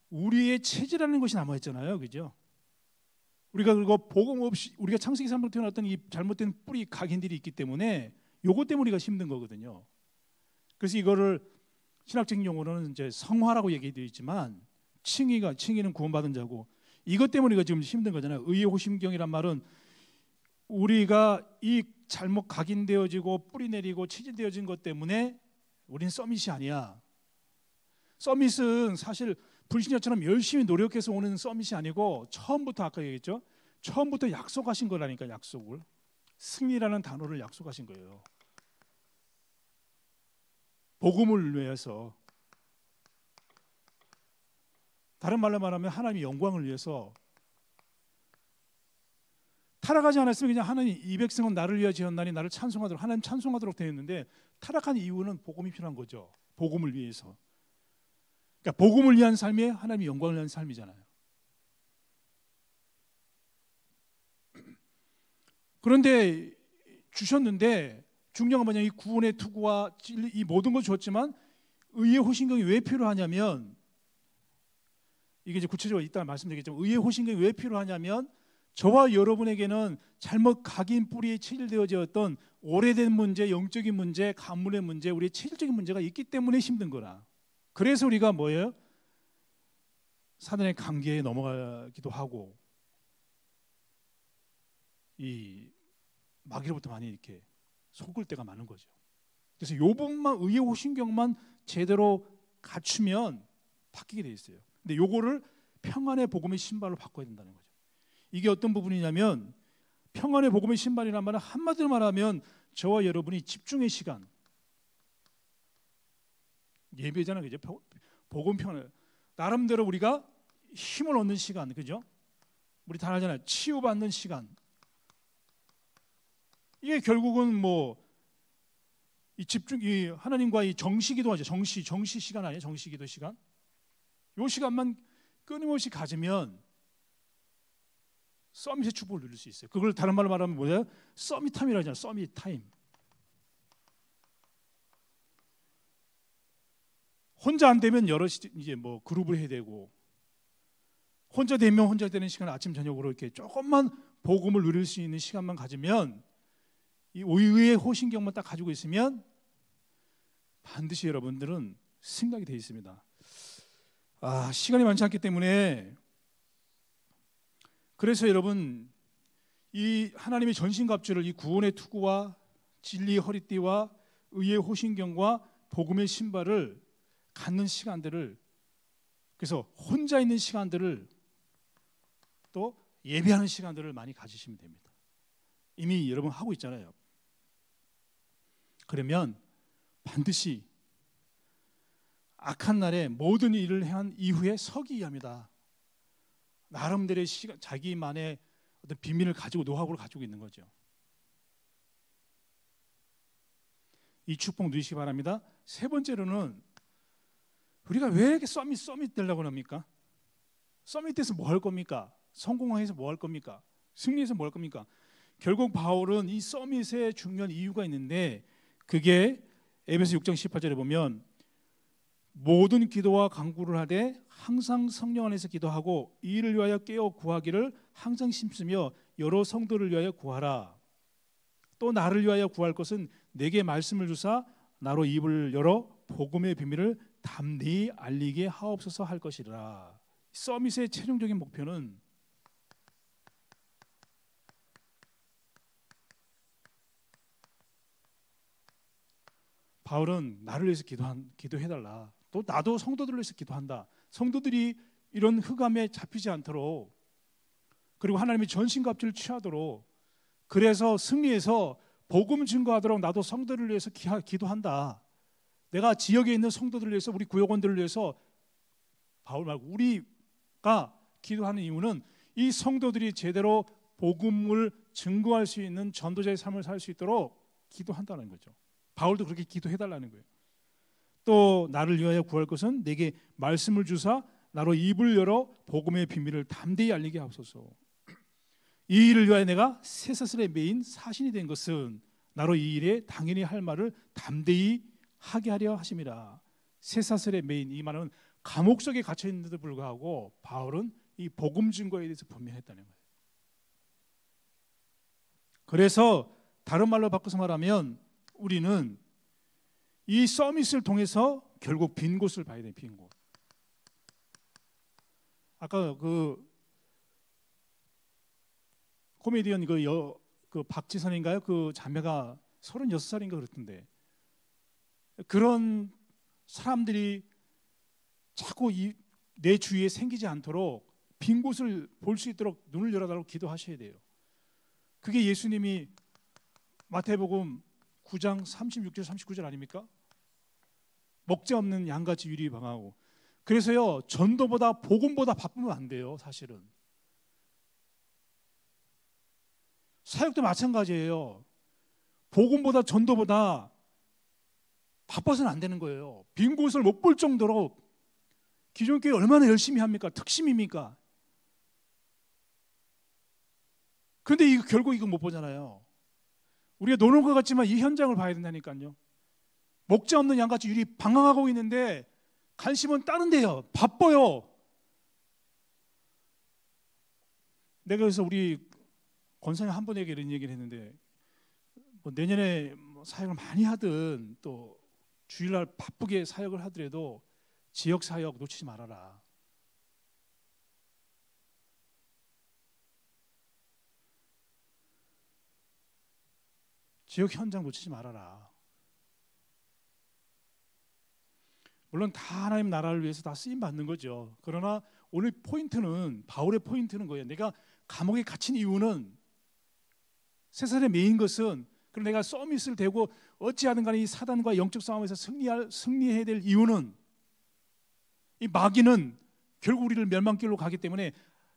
우리의 체질이라는 것이 남아 있잖아요. 그죠? 우리가 그리고 복음 없이 우리가 창세기 3로 태어났던 이 잘못된 뿌리 각인들이 있기 때문에 요것 때문에 우리가 힘든 거거든요. 그래서 이거를 신학적인 용어로는 이제 성화라고 얘기되어 있지만 칭의가 칭의는 구원받은 자고 이것 때문에 우리가 지금 힘든 거잖아요. 의의 호심경이란 말은 우리가 이 잘못 각인되어지고 뿌리 내리고 체질되어진 것 때문에 우리는 서밋이 아니야. 서밋은 사실 불신자처럼 열심히 노력해서 오는 서밋이 아니고 처음부터 아까 얘기했죠. 처음부터 약속하신 거라니까 약속을 승리라는 단어를 약속하신 거예요. 복음을 위해서 다른 말로 말하면 하나님의 영광을 위해서 타락하지 않았으면 그냥 하나님 이 백성은 나를 위하여 지었나니 나를 찬송하도록 하나님 찬송하도록 되어 있는데 타락한 이유는 복음이 필요한 거죠. 복음을 위해서. 그러니까 복음을 위한 삶이 하나님의 영광을 위한 삶이잖아요. 그런데 주셨는데 중요한 건 뭐냐 이 구원의 투구와 이 모든 걸 줬지만 의의 호신경이 왜 필요하냐면 이게 이제 구체적으로 이따 말씀드리겠지만 의의 호신경이 왜 필요하냐면 저와 여러분에게는 잘못 각인 뿌리에 체질되어졌던 오래된 문제, 영적인 문제, 가문의 문제, 우리의 체질적인 문제가 있기 때문에 힘든 거라. 그래서 우리가 뭐예요? 사단의 관계에 넘어가기도 하고 이 마귀로부터 많이 이렇게 속을 때가 많은 거죠. 그래서 요 부분만 의의 호신경만 제대로 갖추면 바뀌게 돼 있어요. 근데 요거를 평안의 복음의 신발로 바꿔야 된다는 거죠. 이게 어떤 부분이냐면 평안의 복음의 신발이란 말은 한마디로 말하면 저와 여러분이 집중의 시간 예배잖아 그죠? 복음 평안 나름대로 우리가 힘을 얻는 시간 그죠? 우리 다 하잖아요. 치유받는 시간. 이게 결국은 뭐 이 집중 이 하나님과 이 정시기도 하죠. 정시 정시 시간 아니에요? 정시기도 시간. 요 시간만 끊임없이 가지면 summit의 축복을 누릴 수 있어요. 그걸 다른 말로 말하면 뭐예요? summit time이라고 하잖아요. summit time. 혼자 안 되면 여러 이제 뭐 그룹을 해야 되고 혼자 되면 혼자 되는 시간 아침 저녁으로 이렇게 조금만 복음을 누릴 수 있는 시간만 가지면 이 의의 호신경만 딱 가지고 있으면 반드시 여러분들은 생각이 되어 있습니다. 아, 시간이 많지 않기 때문에 그래서 여러분 이 하나님의 전신갑주를 이 구원의 투구와 진리의 허리띠와 의의 호신경과 복음의 신발을 갖는 시간들을 그래서 혼자 있는 시간들을 또 예배하는 시간들을 많이 가지시면 됩니다. 이미 여러분 하고 있잖아요. 그러면 반드시 악한 날에 모든 일을 한 이후에 서기 합니다. 나름대로의 시간, 자기만의 어떤 비밀을 가지고 노하우를 가지고 있는 거죠. 이 축복 누리시기 바랍니다. 세 번째로는 우리가 왜 이렇게 서밋 서밋 되려고 합니까? 서밋 돼서 뭐 할 겁니까? 성공해서 뭐 할 겁니까? 승리해서 뭐 할 겁니까? 결국 바울은 이 서밋에 중요한 이유가 있는데 그게 에베소 6장 18절에 보면 모든 기도와 간구를 하되 항상 성령 안에서 기도하고 이 일을 위하여 깨어 구하기를 항상 심쓰며 여러 성도를 위하여 구하라. 또 나를 위하여 구할 것은 내게 말씀을 주사 나로 입을 열어 복음의 비밀을 담대히 알리게 하옵소서 할 것이라. 서밋의 최종적인 목표는 바울은 나를 위해서 기도한 기도해달라. 또 나도 성도들을 위해서 기도한다. 성도들이 이런 흑암에 잡히지 않도록 그리고 하나님이 전신갑주를 취하도록 그래서 승리해서 복음 증거하도록 나도 성도를 위해서 기도한다. 내가 지역에 있는 성도들을 위해서 우리 구역원들을 위해서 바울 말고 우리가 기도하는 이유는 이 성도들이 제대로 복음을 증거할 수 있는 전도자의 삶을 살 수 있도록 기도한다는 거죠. 바울도 그렇게 기도해 달라는 거예요. 또 나를 위하여 구할 것은 내게 말씀을 주사 나로 입을 열어 복음의 비밀을 담대히 알리게 하옵소서. 이 일을 위하여 내가 쇠사슬에 매인 사신이 된 것은 나로 이 일에 당연히 할 말을 담대히 하게 하려 하심이라. 쇠사슬에 매인 이 말은 감옥 속에 갇혀 있는데도 불구하고 바울은 이 복음 증거에 대해서 분명했다는 거예요. 그래서 다른 말로 바꿔서 말하면 우리는 이 서밋을 통해서 결국 빈 곳을 봐야 돼, 빈 곳. 아까 그 코미디언 그, 여, 그 박지선인가요? 그 자매가 36살인가 그렇던데. 그런 사람들이 자꾸 이, 내 주위에 생기지 않도록 빈 곳을 볼 수 있도록 눈을 열어달라고 기도하셔야 돼요. 그게 예수님이 마태복음 9장 36절 39절 아닙니까? 먹지 없는 양같이 유리 방하고 그래서요 전도보다 복음보다 바쁘면 안 돼요 사실은 사역도 마찬가지예요 복음보다 전도보다 바빠서는 안 되는 거예요 빈 곳을 못 볼 정도로 기존 교회 얼마나 열심히 합니까 특심입니까 근데 이거 결국 이거 못 보잖아요 우리가 노는 것 같지만 이 현장을 봐야 된다니까요. 목자 없는 양같이 유리 방황하고 있는데 관심은 다른 데요. 바빠요. 내가 그래서 우리 권사님 한 분에게 이런 얘기를 했는데 뭐 내년에 뭐 사역을 많이 하든 또 주일날 바쁘게 사역을 하더라도 지역 사역 놓치지 말아라. 지역 현장 놓치지 말아라. 물론 다 하나님 나라를 위해서 다 쓰임 받는 거죠. 그러나 오늘 포인트는 바울의 포인트는 거예요. 내가 감옥에 갇힌 이유는 세상에 매인 것은 그럼 내가 summit을 되고 어찌하든 간에 이 사단과 영적 싸움에서 승리할 승리해야 될 이유는 이 마귀는 결국 우리를 멸망길로 가기 때문에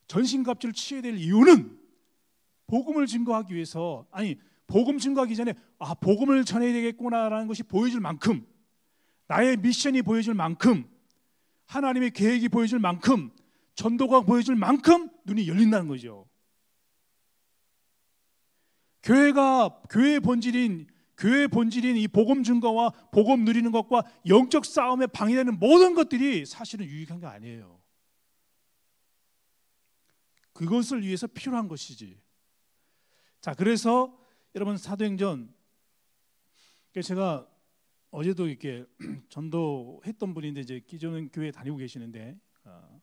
전신갑주를 취해야 될 이유는 복음을 증거하기 위해서 아니 복음 증거하기 전에 아 복음을 전해야 되겠구나라는 것이 보여줄 만큼 나의 미션이 보여줄 만큼 하나님의 계획이 보여줄 만큼 전도가 보여줄 만큼 눈이 열린다는 거죠. 교회가 교회의 본질인 교회의 본질인 이 복음 증거와 복음 누리는 것과 영적 싸움에 방해되는 모든 것들이 사실은 유익한 게 아니에요. 그것을 위해서 필요한 것이지. 자, 그래서 여러분 사도행전 제가 어제도 이렇게 <clears throat> 전도했던 분인데 이제 기존 교회 다니고 계시는데 어,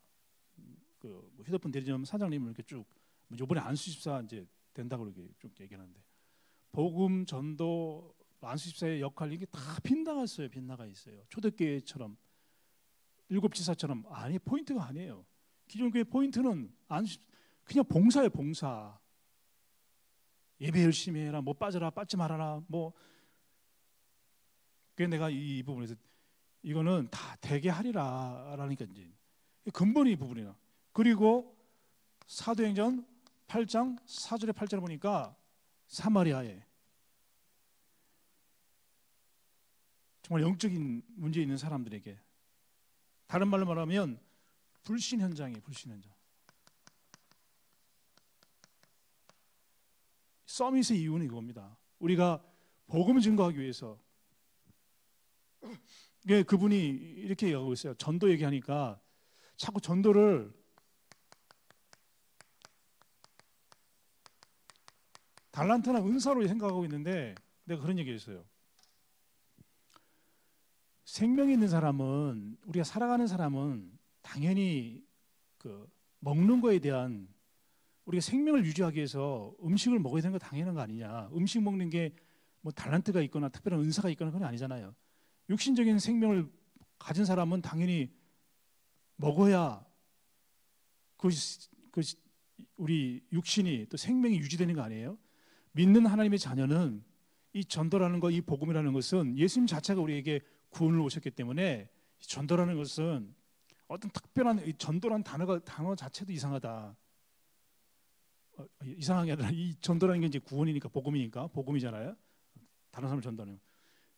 그뭐 휴대폰 대리점 사장님을 이렇게 쭉 이번에 안수집사 이제 된다고 이렇게 쭉 얘기하는데. 복음 전도 안수집사의 역할 이게 다 빗나갔어요 빗나가 있어요. 초대교회처럼 일곱 지사처럼. 아니 포인트가 아니에요. 기존 교회 포인트는 안수 그냥 봉사예요 봉사. 예배 열심히 해라 뭐 빠져라 빠지 말아라 뭐. 그게 내가 이, 이 부분에서 이거는 다 되게 하리라라니까 이제. 근본이 이 부분이야 그리고 사도행전 8장 4절에 8절에 보니까 사마리아에 정말 영적인 문제 있는 사람들에게 다른 말로 말하면 불신 현장이 불신 현장 서밋의 이유는 이겁니다. 우리가 복음을 증거하기 위해서 예, 그분이 이렇게 얘기하고 있어요. 전도 얘기하니까 자꾸 전도를 달란트나 은사로 생각하고 있는데 내가 그런 얘기 했어요. 생명이 있는 사람은 우리가 살아가는 사람은 당연히 그 먹는 거에 대한 우리가 생명을 유지하기 위해서 음식을 먹어야 되는 거 당연한 거 아니냐. 음식 먹는 게 뭐 달란트가 있거나 특별한 은사가 있거나 그건 아니잖아요. 육신적인 생명을 가진 사람은 당연히 먹어야 그, 그 우리 육신이 또 생명이 유지되는 거 아니에요? 믿는 하나님의 자녀는 이 전도라는 것, 이 복음이라는 것은 예수님 자체가 우리에게 구원을 오셨기 때문에 전도라는 것은 어떤 특별한 전도라는 단어가 단어 자체도 이상하다. 어, 이상한 게 아니라 이 전도라는 게 이제 구원이니까 복음이니까 복음이잖아요. 다른 사람 전도는.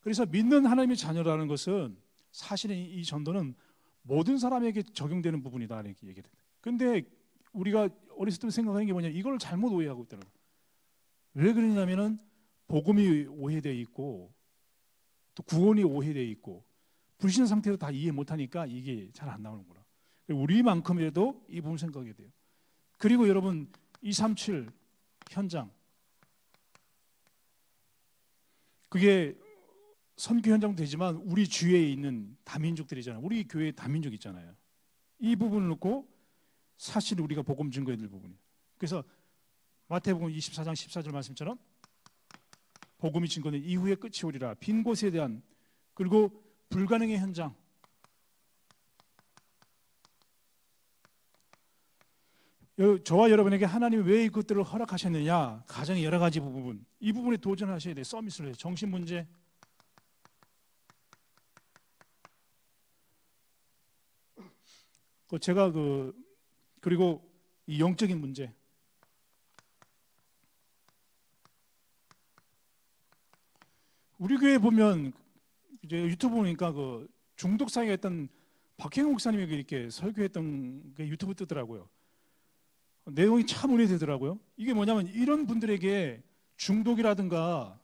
그래서 믿는 하나님의 자녀라는 것은 사실은 이 전도는 모든 사람에게 적용되는 부분이다 이렇게 얘기해요. 근데 우리가 어렸을 때 생각하는 게 뭐냐? 이걸 잘못 오해하고 거예요. 왜 그러냐면은 복음이 오해되어 있고 또 구원이 오해되어 있고 불신 상태로 다 이해 못하니까 이게 잘 안 나오는구나. 우리만큼이라도 이 부분 생각해야 돼요. 그리고 여러분 237 현장 그게 선교 현장도 되지만 우리 주위에 있는 다민족들이잖아요. 우리 교회 다민족 있잖아요. 이 부분을 놓고 사실 우리가 복음 증거해야 될 부분이에요. 그래서 마태복음 24장 14절 말씀처럼 복음이 증거는 이후에 끝이 오리라. 빈 곳에 대한 그리고 불가능의 현장. 저와 여러분에게 하나님이 왜 이것들을 허락하셨느냐? 가정의 여러 가지 부분. 이 부분에 도전하셔야 돼요. 서밋을 해요. 정신 문제. 그 제가 그 그리고 이 영적인 문제 우리 교회 보면 이제 유튜브 보니까 그 중독 사이에 했던 박행욱 목사님이 이렇게 설교했던 게 유튜브 뜨더라고요. 내용이 참 은혜 되더라고요. 이게 뭐냐면 이런 분들에게 중독이라든가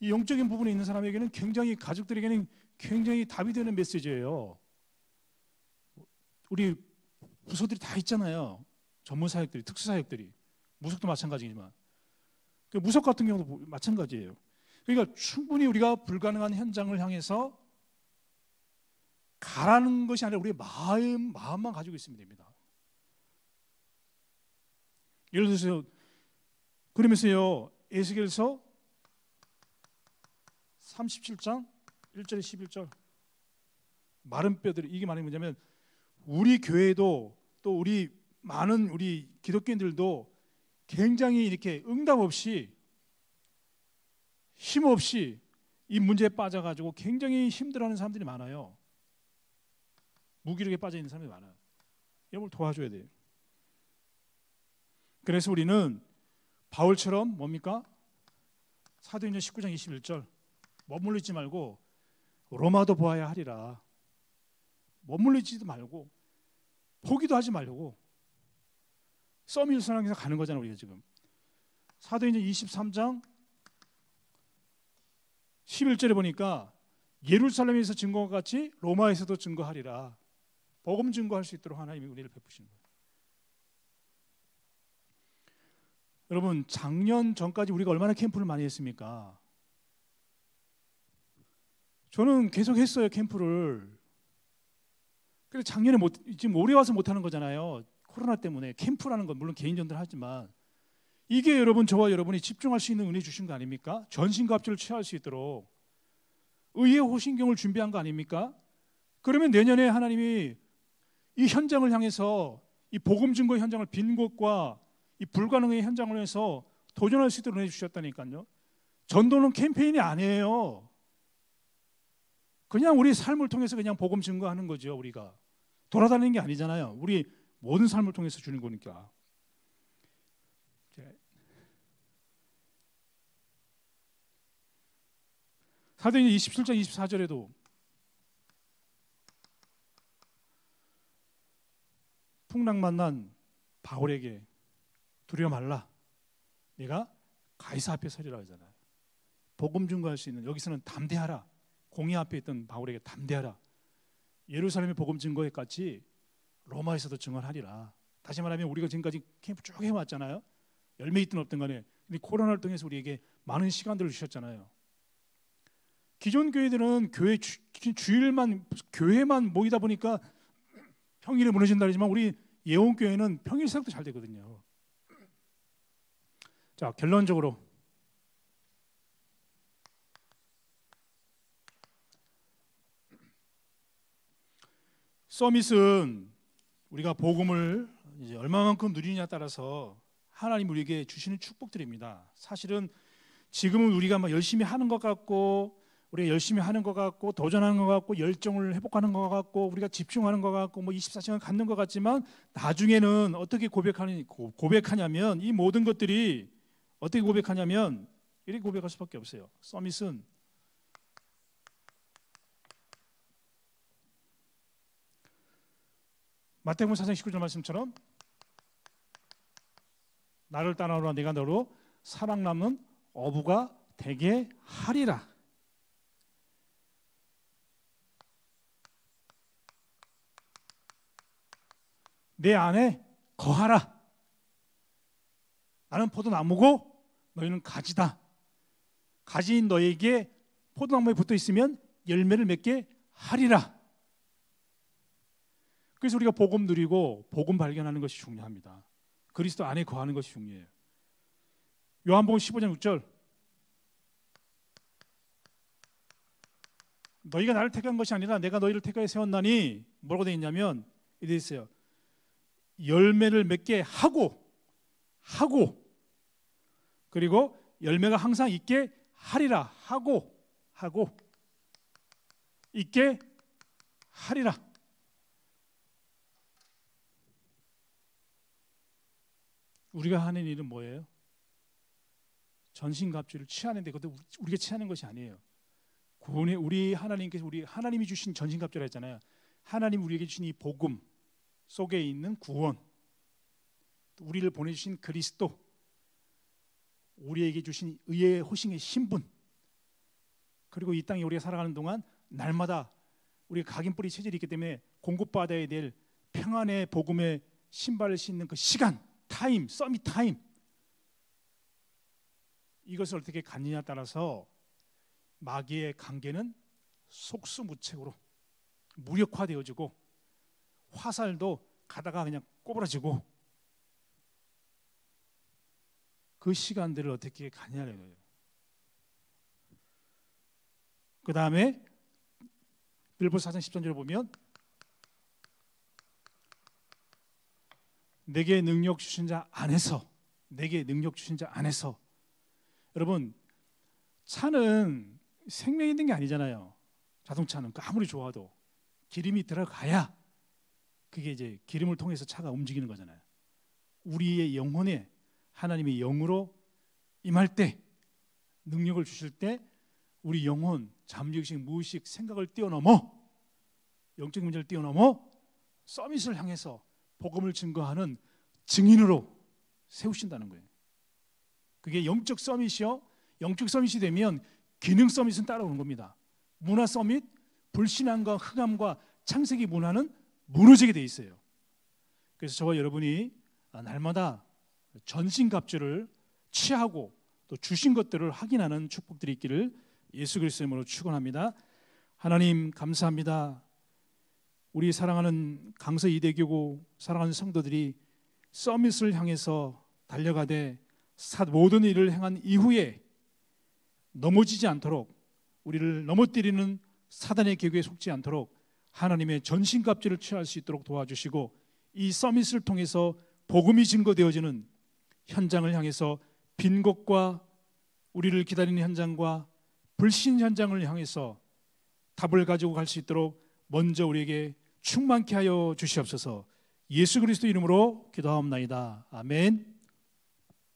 이 영적인 부분에 있는 사람에게는 굉장히 가족들에게는 굉장히 답이 되는 메시지예요. 우리 부서들이 다 있잖아요. 전문 사역들이, 특수 사역들이. 무속도 마찬가지지만. 그 무속 같은 경우도 마찬가지예요. 그러니까 충분히 우리가 불가능한 현장을 향해서 가라는 것이 아니라 우리의 마음, 마음만 가지고 있으면 됩니다. 예를 들어서 그러면서요 에스겔서 37장 1절에 11절 마른 뼈들이 이게 말이 뭐냐면 우리 교회도 또 우리 많은 우리 기독교인들도 굉장히 이렇게 응답 없이 힘 없이 이 문제에 빠져가지고 굉장히 힘들어하는 사람들이 많아요. 무기력에 빠져 있는 사람이 많아요. 이걸 도와줘야 돼요. 그래서 우리는 바울처럼 뭡니까? 사도행전 19장 21절 머물러 있지 말고 로마도 보아야 하리라. 머물러 있지도 말고 포기도 하지 말고 서밋선항에서 가는 거잖아 우리가 지금. 사도행전 23장 11절에 보니까 예루살렘에서 증거와 같이 로마에서도 증거하리라. 복음 증거할 수 있도록 하나님이 우리를 베푸시는 거예요. 여러분 작년 전까지 우리가 얼마나 캠프를 많이 했습니까? 저는 계속 했어요 캠프를. 근데 작년에 못 지금 올해 와서 못 하는 거잖아요. 코로나 때문에 캠프라는 건 물론 개인 전들 하지만 이게 여러분 저와 여러분이 집중할 수 있는 은혜 주신 거 아닙니까? 전신갑주를 취할 수 있도록 의의 호신경을 준비한 거 아닙니까? 그러면 내년에 하나님이 이 현장을 향해서 이 복음 증거 현장을 빈 곳과 이 불가능의 현장을 해서 도전할 수 있도록 해주셨다니까요. 전도는 캠페인이 아니에요. 그냥 우리 삶을 통해서 그냥 복음 증거하는 거죠. 우리가 돌아다니는 게 아니잖아요. 우리 모든 삶을 통해서 주는 거니까. 사도행 27장 24절에도 풍랑 만난 바울에게 두려워 말라. 내가 가이사 앞에 서리라 하잖아요. 복음 증거할 수 있는 여기서는 담대하라. 공의 앞에 있던 바울에게 담대하라. 예루살렘의 복음 증거에 같이 로마에서도 증언하리라. 다시 말하면 우리가 지금까지 캠프 쭉 해왔잖아요. 열매 있든 없든 간에 코로나를 통해서 우리에게 많은 시간들을 주셨잖아요. 기존 교회들은 교회 주, 주일만 교회만 모이다 보니까 평일에 무너진다 그러지만 우리 예원 교회는 평일 생각도 잘 되거든요. 자 결론적으로 서밋은 우리가 복음을 이제 얼마만큼 누리느냐에 따라서 하나님 우리에게 주시는 축복들입니다. 사실은 지금은 우리가 막 열심히 하는 것 같고 우리가 열심히 하는 것 같고 도전하는 것 같고 열정을 회복하는 것 같고 우리가 집중하는 것 같고 뭐 24시간 갖는 것 같지만 나중에는 어떻게 고백하니 고백하냐면 이 모든 것들이 어떻게 고백하냐면 이렇게 고백할 수밖에 없어요. 서밋은 마태복음 4장 19절 말씀처럼 나를 따라오라 내가 너로 사랑 남는 어부가 되게 하리라. 내 안에 거하라. 나는 포도나무고 너희는 가지다. 가지인 너에게 포도나무에 붙어 있으면 열매를 맺게 하리라. 그래서 우리가 복음 누리고 복음 발견하는 것이 중요합니다. 그리스도 안에 거하는 것이 중요해요. 요한복음 15장 6절 너희가 나를 택한 것이 아니라 내가 너희를 택하여 세웠나니 뭐라고 되어 있냐면 이래 있어요. 열매를 맺게 하고 하고 그리고 열매가 항상 있게 하리라 하고 하고 있게 하리라 우리가 하는 일은 뭐예요? 전신갑주를 취하는데 그것도 우리가 취하는 것이 아니에요. 우리 하나님께서 우리 하나님이 주신 전신갑주라 했잖아요. 하나님 우리에게 주신 이 복음 속에 있는 구원, 우리를 보내주신 그리스도, 우리에게 주신 의의 호싱의 신분, 그리고 이 땅에 우리가 살아가는 동안 날마다 우리가 각인뿌리 체질이 있기 때문에 공급받아야 될 평안의 복음의 신발을 신는 그 시간, time, summit time 이것을 어떻게 갖느냐에 따라서 마귀의 간계는 속수무책으로 무력화되어지고 화살도 가다가 그냥 꼬부라지고 그 시간들을 어떻게 가냐는 거예요. 그 다음에 빌보 사장 10전절을 보면 내게 능력 주신 자 안에서 내게 능력 주신 자 안에서 여러분 차는 생명 있는 게 아니잖아요. 자동차는 그 아무리 좋아도 기름이 들어가야 그게 이제 기름을 통해서 차가 움직이는 거잖아요. 우리의 영혼에 하나님의 영으로 임할 때 능력을 주실 때 우리 영혼 잠재의식 무의식 생각을 뛰어넘어 영적 문제를 뛰어넘어 서밋을 향해서 복음을 증거하는 증인으로 세우신다는 거예요. 그게 영적 서밋이요. 영적 서밋이 되면 기능 서밋은 따라오는 겁니다. 문화 서밋, 불신앙과 흑암과 창세기 문화는 무너지게 돼 있어요. 그래서 저와 여러분이 날마다 전신갑주를 취하고 또 주신 것들을 확인하는 축복들이 있기를 예수 그리스도의 이름으로 축원합니다. 하나님 감사합니다. 우리 사랑하는 강서 이대교고 사랑하는 성도들이 서밋을 향해서 달려가되 모든 일을 행한 이후에 넘어지지 않도록 우리를 넘어뜨리는 사단의 계획에 속지 않도록 하나님의 전신갑주를 취할 수 있도록 도와주시고 이 서밋을 통해서 복음이 증거되어지는 현장을 향해서 빈 곳과 우리를 기다리는 현장과 불신 현장을 향해서 답을 가지고 갈 수 있도록 먼저 우리에게 충만케 하여 주시옵소서. 예수 그리스도 이름으로 기도하옵나이다. 아멘.